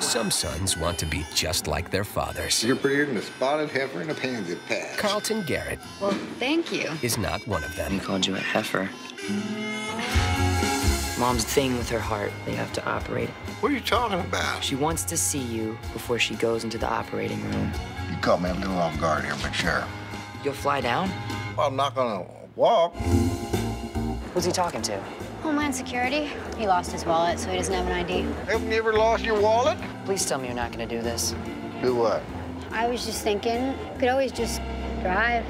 Some sons want to be just like their fathers. You're prettier than a spotted heifer in a pansy patch. Carlton Garrett Well, thank you. is not one of them. He called you a heifer. Mom's thing with her heart, they have to operate. What are you talking about? She wants to see you before she goes into the operating room. You caught me a little off guard here, but sure. You'll fly down? Well, I'm not gonna walk. Who's he talking to? Homeland Security. He lost his wallet, so he doesn't have an ID. Haven't you ever lost your wallet? Please tell me you're not gonna do this. Do what? I was just thinking, could always just drive.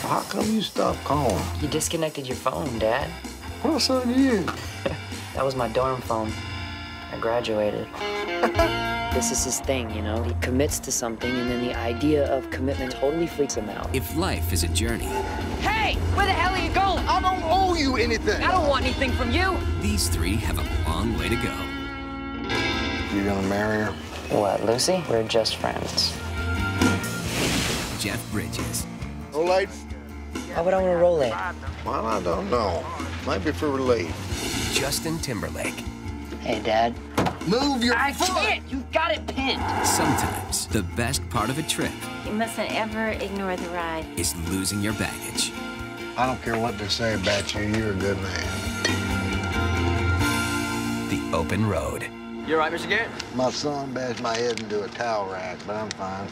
How come you stopped calling? You disconnected your phone, Dad. What's on you? That was my dorm phone. I graduated. this is his thing, you know? He commits to something, and then the idea of commitment totally freaks him out. If life is a journey, Hey! Where the hell are you going? I don't owe you anything. I don't want anything from you. these three have a long way to go. You gonna marry her? What, Lucy? We're just friends. Jeff Bridges, No late? Why would I want to roll it? Well, I don't know. Maybe for relief. Justin Timberlake. Hey, Dad. Move your I foot. can't! You got it pinned! Sometimes the best part of a trip You mustn't ever ignore the ride. is losing your baggage. I don't care what they say about you. You're a good man. The open road. You all right, Mr. Garrett? My son bashed my head into a towel rack, but I'm fine.